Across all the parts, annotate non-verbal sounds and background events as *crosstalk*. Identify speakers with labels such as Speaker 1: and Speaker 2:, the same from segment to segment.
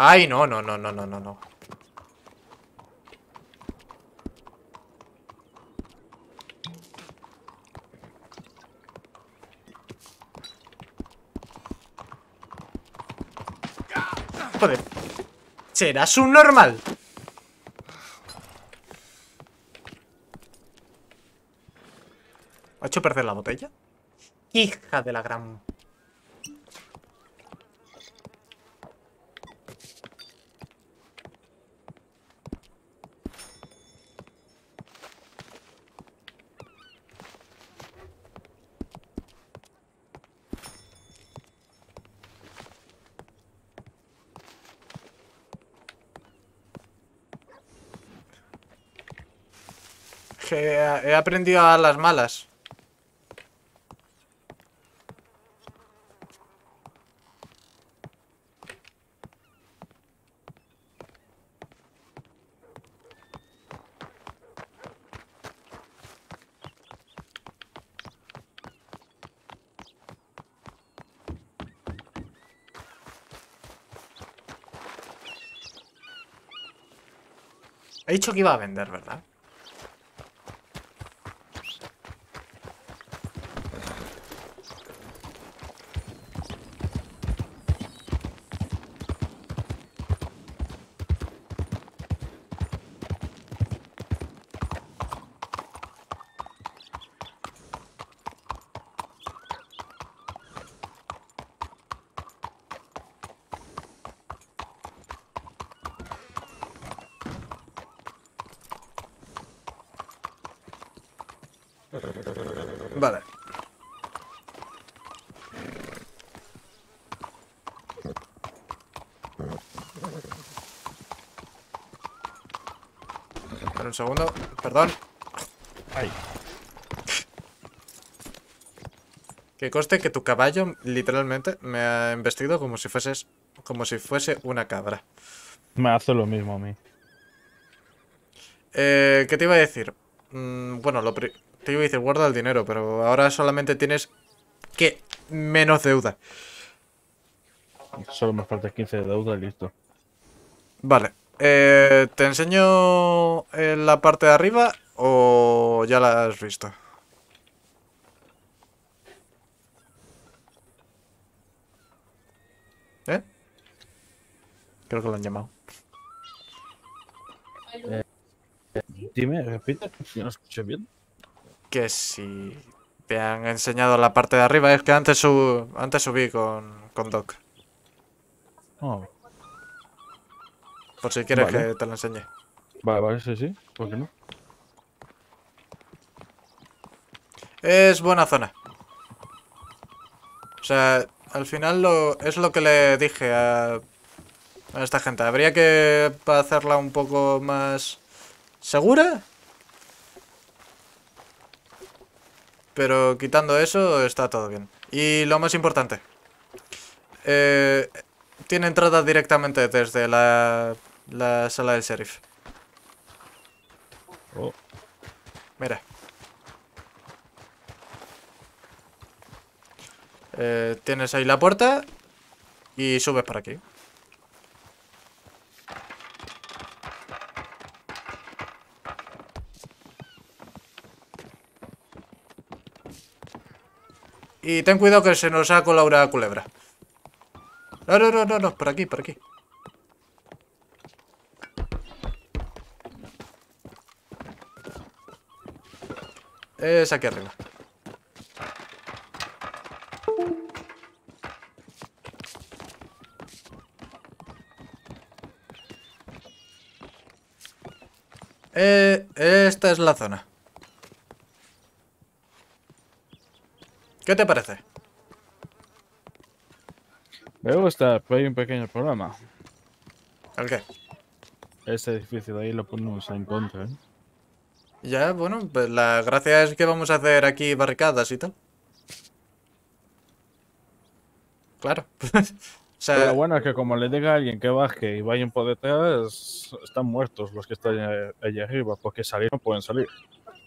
Speaker 1: Ay, no, no, no, no, no, no, no. Joder. ¿Serás un normal? ¿Ha hecho perder la botella? Hija de la gran... He aprendido a las malas. He dicho que iba a vender, ¿verdad? Vale. Espera un segundo, perdón.
Speaker 2: Ay.
Speaker 1: Que coste que tu caballo literalmente me ha embestido como si fueses como si fuese una cabra.
Speaker 2: Me hace lo mismo a mí.
Speaker 1: Eh, ¿Qué te iba a decir? Mm, bueno, lo pri- te iba a decir guarda el dinero, pero ahora solamente tienes que menos deuda.
Speaker 2: Solo me falta 15 de deuda y listo.
Speaker 1: Vale. Eh, ¿Te enseño eh, la parte de arriba o ya la has visto? ¿Eh? Creo que lo han llamado.
Speaker 2: Dime, repite, si no escuché bien.
Speaker 1: Que si te han enseñado la parte de arriba, es que antes, su- antes subí con, con Doc.
Speaker 2: Oh,
Speaker 1: Por si quieres
Speaker 2: Vale.
Speaker 1: que te lo enseñe.
Speaker 2: vale, vale, sí, sí. ¿Por qué no?
Speaker 1: Es buena zona. O sea, al final lo, es lo que le dije a, a esta gente. Habría que hacerla un poco más segura. Pero quitando eso, está todo bien. Y lo más importante. eh, tiene entrada directamente desde la, la sala del sheriff.
Speaker 2: Oh,
Speaker 1: Mira. Eh, tienes ahí la puerta y subes por aquí. Y ten cuidado que se nos ha colado una culebra. No, no, no, no, no, por aquí, por aquí. Es aquí arriba. Eh, esta es la zona. ¿Qué te parece?
Speaker 2: me gusta, pero hay un pequeño problema.
Speaker 1: ¿El qué?
Speaker 2: Ese edificio de ahí lo ponemos en contra, ¿eh?
Speaker 1: Ya, bueno, pues la gracia es que vamos a hacer aquí barricadas y tal. Claro. *laughs* o sea,
Speaker 2: Pero bueno es que como le diga a alguien que baje y vayan por detrás, están muertos los que están allá arriba, porque salir no pueden salir.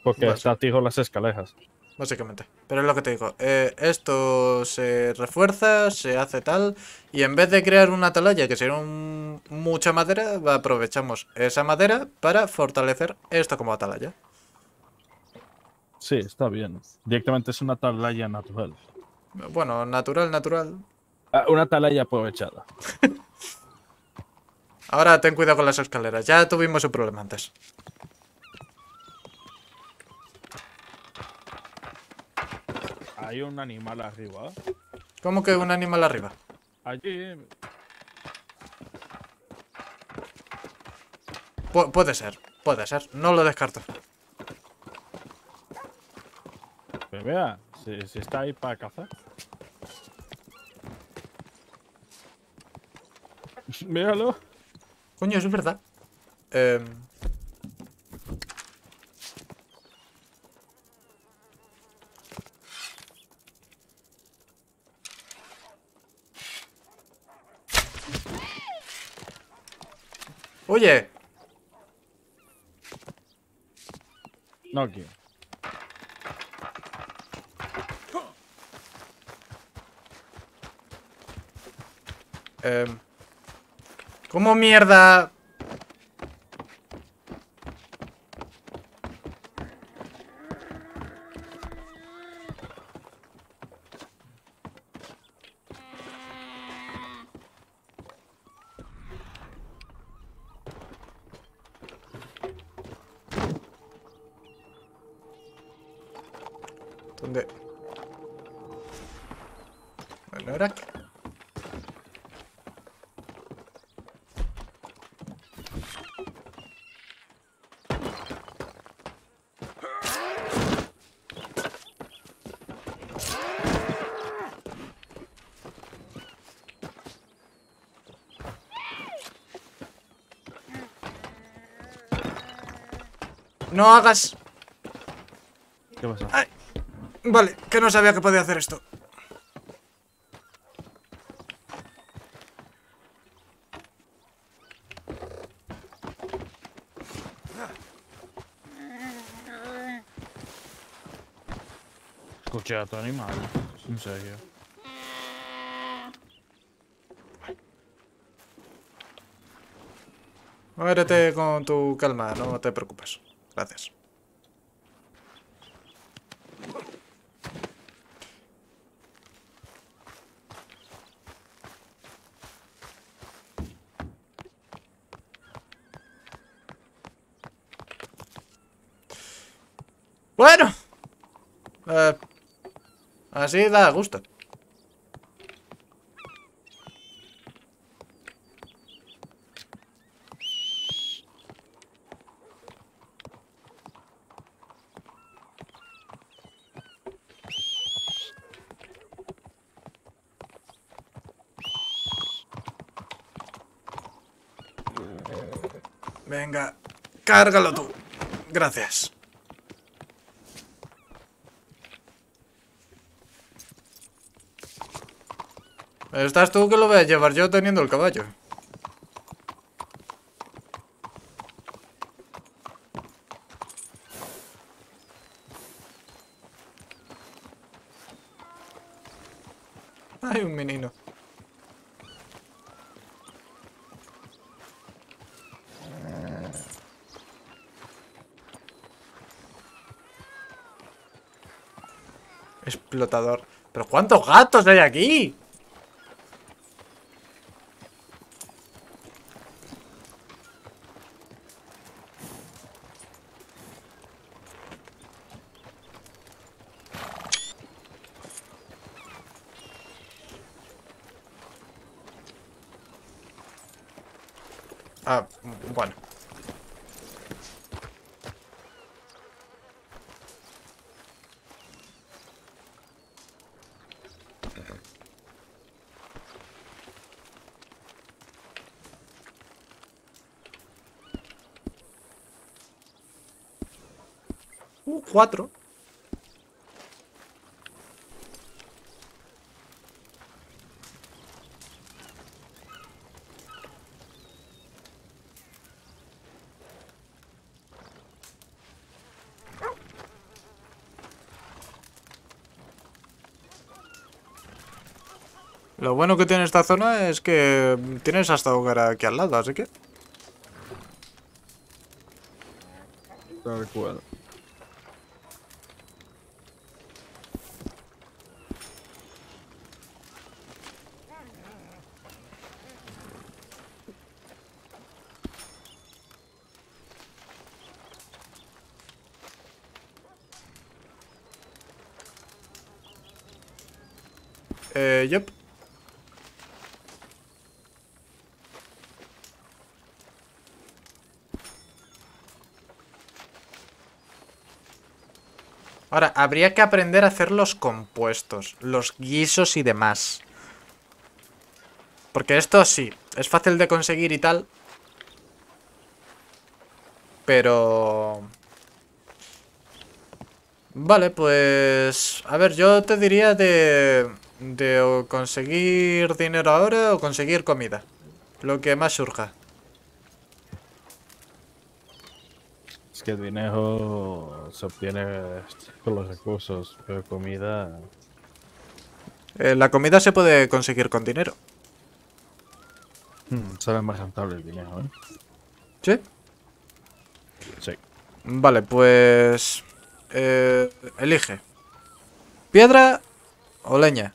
Speaker 2: Porque
Speaker 1: Vale.
Speaker 2: está las escaleras.
Speaker 1: Básicamente. Pero es lo que te digo. eh, esto se refuerza, se hace tal. Y en vez de crear una atalaya que sería un- mucha madera, aprovechamos esa madera para fortalecer esto como atalaya.
Speaker 2: Sí, está bien. Directamente es una atalaya natural.
Speaker 1: Bueno, natural, natural.
Speaker 2: Ah, una atalaya aprovechada. *laughs*
Speaker 1: Ahora ten cuidado con las escaleras. Ya tuvimos un problema antes.
Speaker 2: Hay un animal arriba.
Speaker 1: ¿Cómo que un animal arriba?
Speaker 2: Allí.
Speaker 1: Pu- puede ser, puede ser. No lo descarto.
Speaker 2: Pero vea, si, si está ahí para cazar. *laughs* Míralo.
Speaker 1: Coño, eso es verdad. Em, Oye,
Speaker 2: No aquí.
Speaker 1: em, ¿cómo mierda? No hagas...
Speaker 2: ¿Qué pasa?
Speaker 1: Ay, vale, que no sabía que podía hacer esto.
Speaker 2: Tu animal. En serio.
Speaker 1: Muérete con tu calma, no te preocupes. Bueno. Eh, así da gusto. Venga, cárgalo tú. Gracias. Estás tú que lo voy a llevar yo teniendo el caballo. Hay un menino. ¿Pero cuántos gatos hay aquí? Ah, bueno. 4. Lo bueno que tiene esta zona es que tienes hasta hogar aquí al lado, así que... Eh, yep. Ahora, habría que aprender a hacer los compuestos, los guisos y demás. Porque esto sí, es fácil de conseguir y tal. Pero... Vale, pues... A ver, yo te diría de... De o conseguir dinero ahora o conseguir comida. Lo que más surja.
Speaker 2: Es que el dinero se obtiene con los recursos, pero comida.
Speaker 1: Eh, la comida se puede conseguir con dinero.
Speaker 2: hmm, sale más rentable el dinero, ¿eh?
Speaker 1: ¿Sí?
Speaker 2: Sí.
Speaker 1: Vale, pues... eh, elige. ¿Piedra o leña?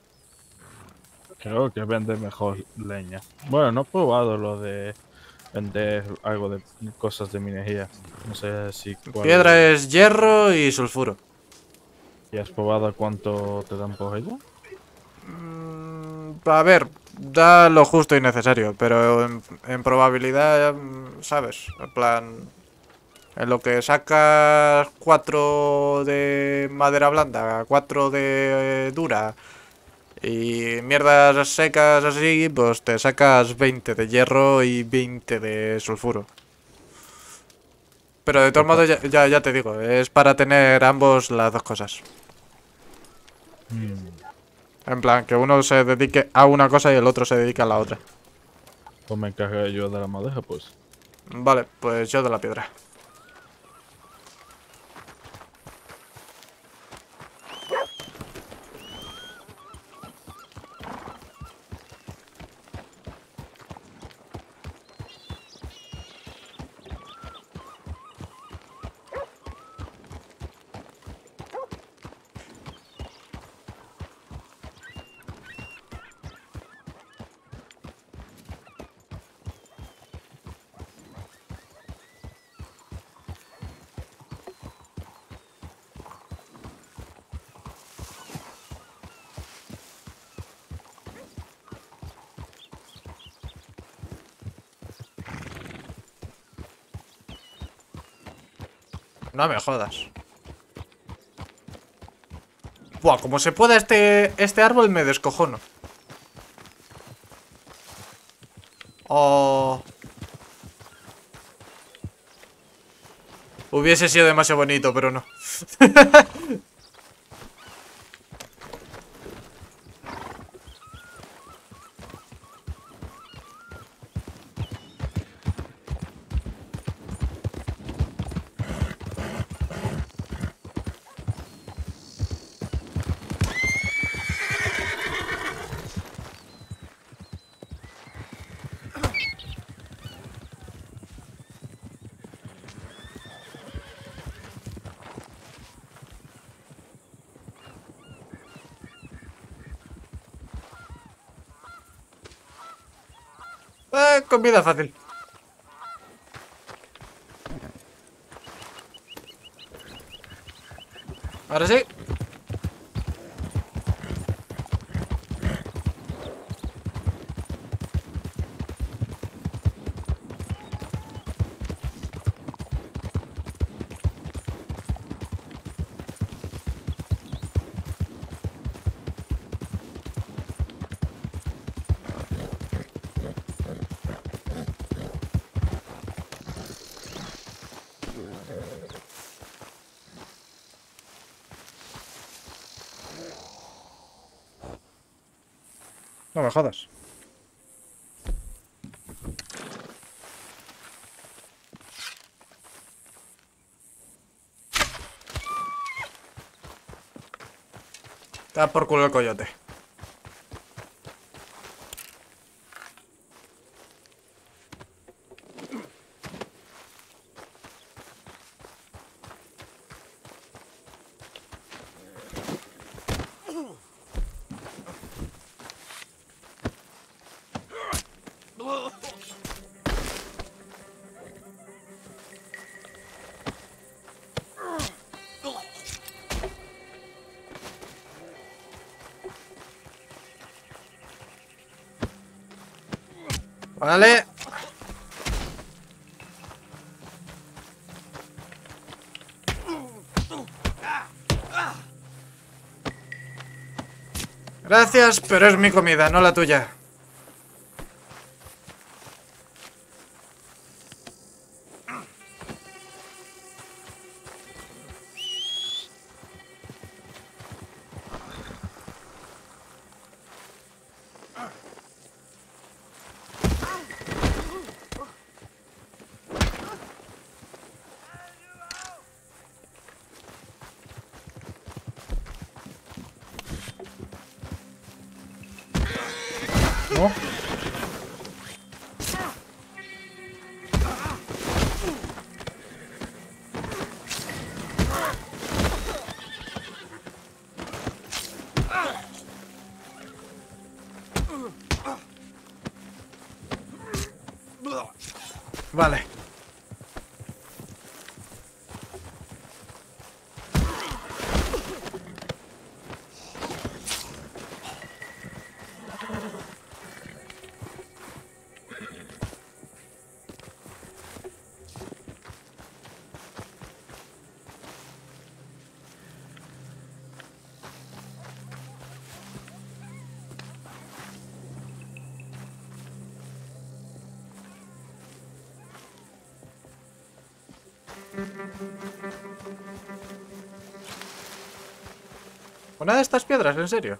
Speaker 2: Creo que vende mejor leña. Bueno, no he probado lo de vender algo de cosas de minería. No sé si. cuál-
Speaker 1: Piedra es hierro y sulfuro.
Speaker 2: ¿Y has probado cuánto te dan por ella?
Speaker 1: Mm, a ver, da lo justo y necesario, pero en, en probabilidad, ¿sabes? En plan, en lo que sacas 4 de madera blanda, 4 de dura y mierdas secas así, pues te sacas 20 de hierro y 20 de sulfuro. Pero de todos modos, ya, ya, ya te digo, es para tener ambos las dos cosas.
Speaker 2: Hmm,
Speaker 1: En plan, que uno se dedique a una cosa y el otro se dedica a la otra.
Speaker 2: Pues me encargaré yo de la madera, pues.
Speaker 1: Vale, pues yo de la piedra. No me jodas. Buah, como se pueda este, este árbol me descojono. Oh. Hubiese sido demasiado bonito, pero no. *laughs* Eh, comida fácil. Ahora sí. No me jodas. Da por culo el coyote. Vale. Gracias, pero es mi comida, no la tuya. ¿No? ¿Una de estas piedras? ¿En serio?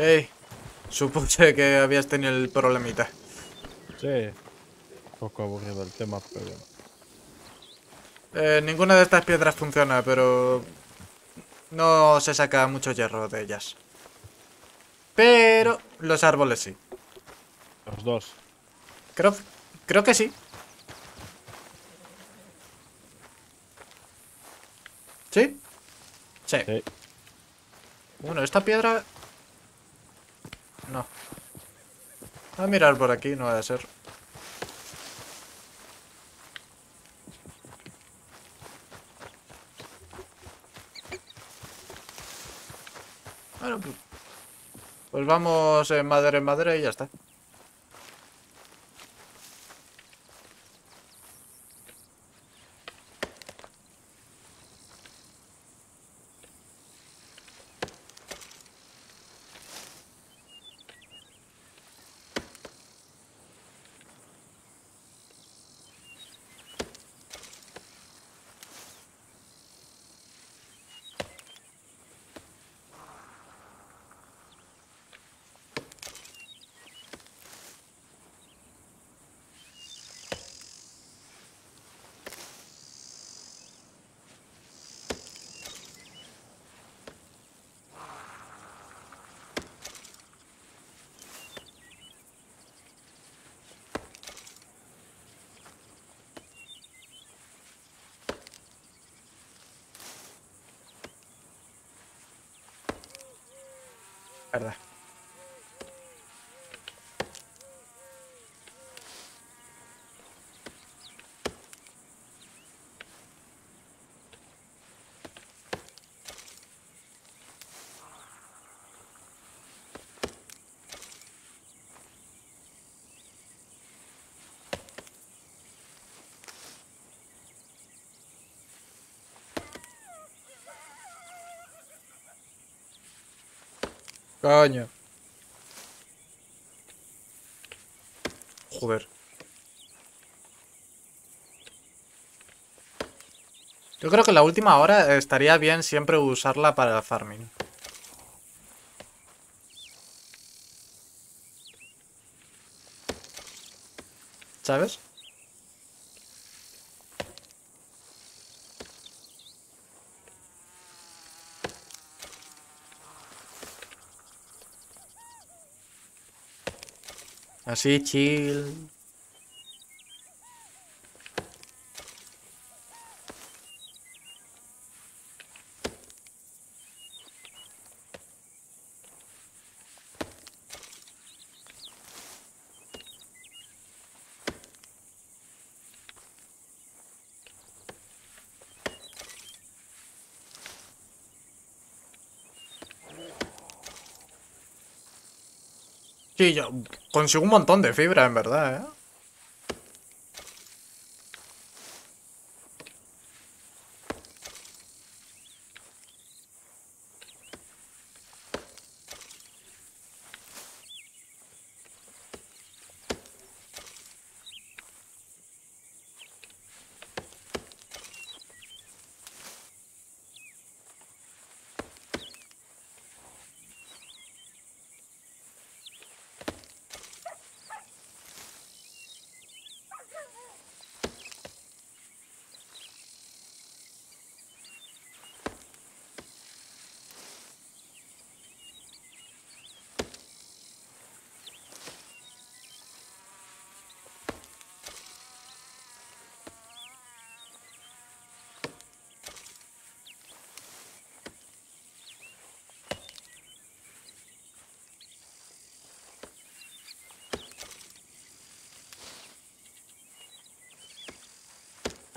Speaker 1: Ey, supuse que habías tenido el problemita.
Speaker 2: Sí. Un poco aburrido el tema, pero bueno.
Speaker 1: Eh, ninguna de estas piedras funciona, pero no se saca mucho hierro de ellas. Pero los árboles sí.
Speaker 2: Los dos.
Speaker 1: Creo, creo que sí. ¿Sí? Sí.
Speaker 2: Sí.
Speaker 1: Bueno, esta piedra... No. A mirar por aquí, no ha de ser. Bueno, pues... Pues vamos en madera en madera y ya está. Verdad. Coño. Joder. Yo creo que la última hora estaría bien siempre usarla para farming. ¿Sabes? Así, chill. Sí, yo consigo un montón de fibra, en verdad, ¿eh?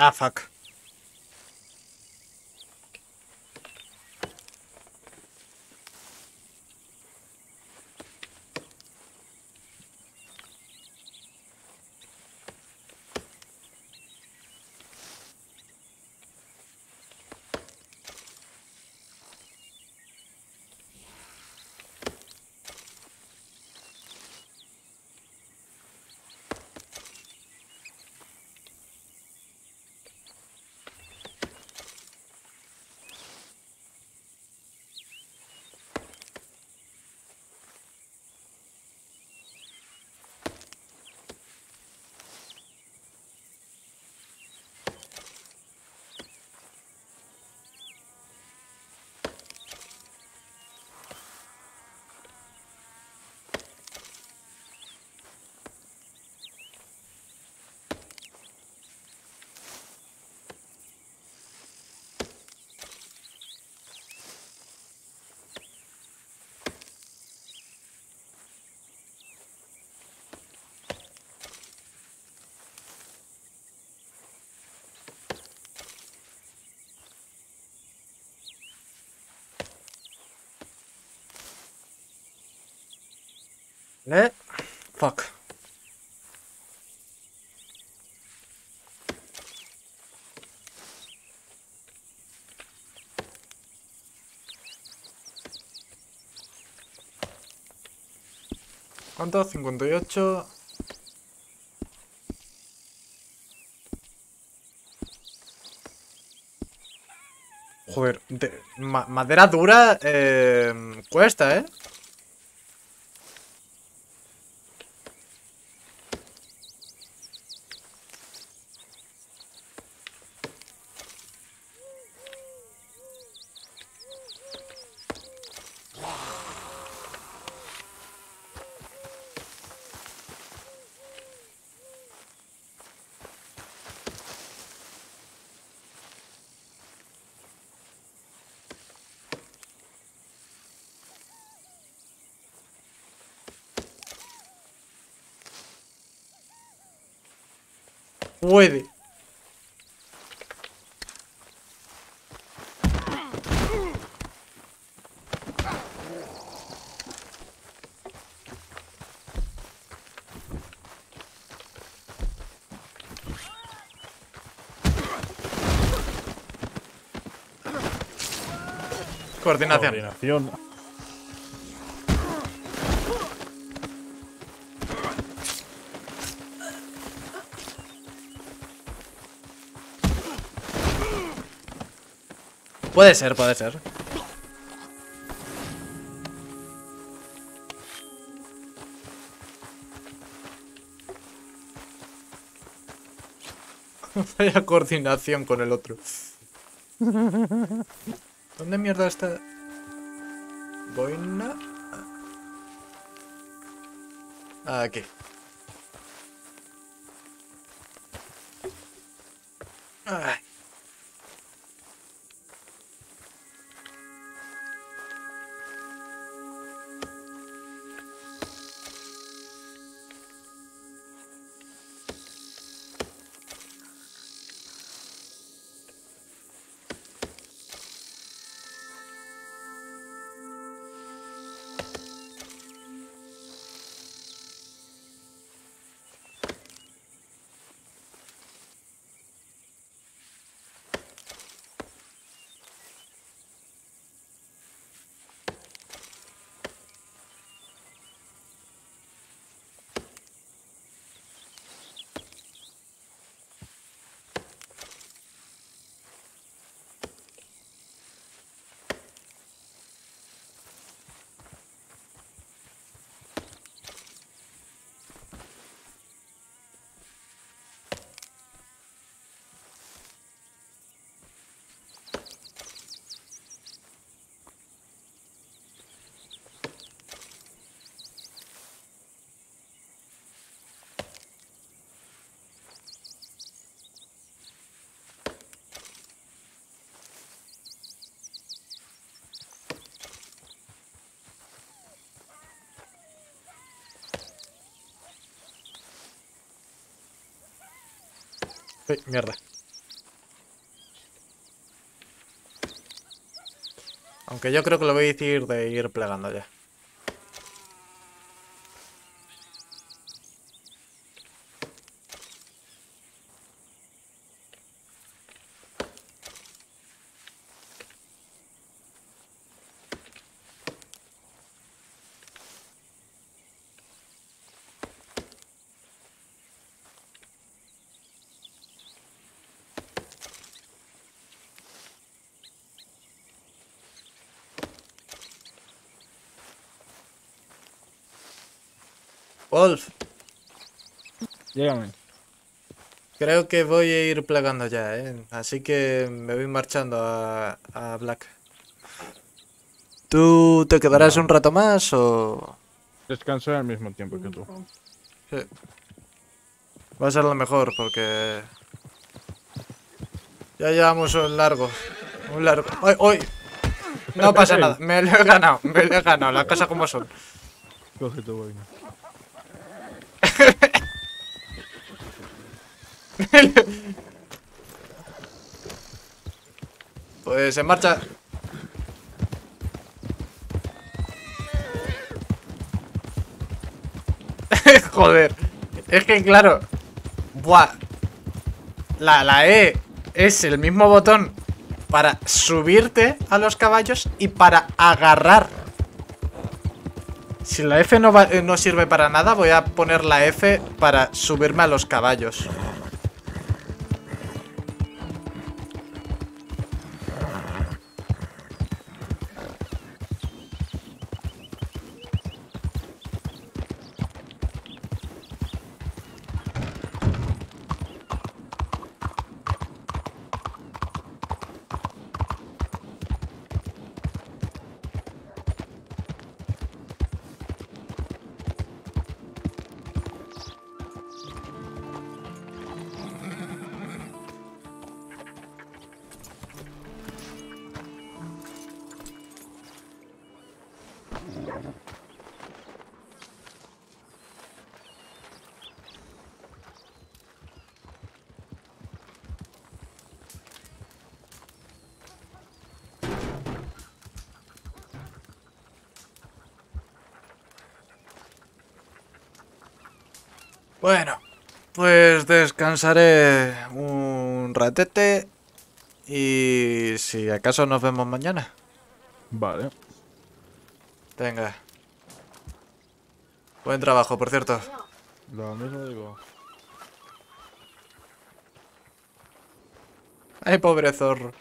Speaker 1: Ah, fuck. Eh, fuck. ¿Cuánto? 58. Joder, de- ma- madera dura eh, cuesta, ¿eh? Coordinación.
Speaker 2: Coordinación.
Speaker 1: Puede ser, puede ser. *laughs* Vaya coordinación con el otro. *laughs* ¿Dónde mierda está? Boina. Ah, Aquí. Mierda. Aunque yo creo que lo voy a decir de ir plegando ya. Wolf,
Speaker 2: Dígame.
Speaker 1: creo que voy a ir plegando ya, ¿eh? Así que me voy marchando a, a Black. ¿Tú te quedarás un rato más o...?
Speaker 2: Descansé al mismo tiempo que tú.
Speaker 1: Sí. Va a ser lo mejor porque... Ya llevamos un largo. Un largo... ¡Ay, ay! No pasa *laughs* nada, me lo he ganado, me lo he ganado, las cosas como son.
Speaker 2: Coge tu boina. *laughs*
Speaker 1: Pues en marcha. *laughs* Joder. Es que claro. Buah. La, la E es el mismo botón para subirte a los caballos y para agarrar. Si la F no, va- eh, no sirve para nada, voy a poner la F para subirme a los caballos. Bueno, pues descansaré un ratete y si acaso nos vemos mañana.
Speaker 2: Vale.
Speaker 1: Venga. Buen trabajo, por cierto.
Speaker 2: Lo mismo digo.
Speaker 1: Ay, pobre zorro.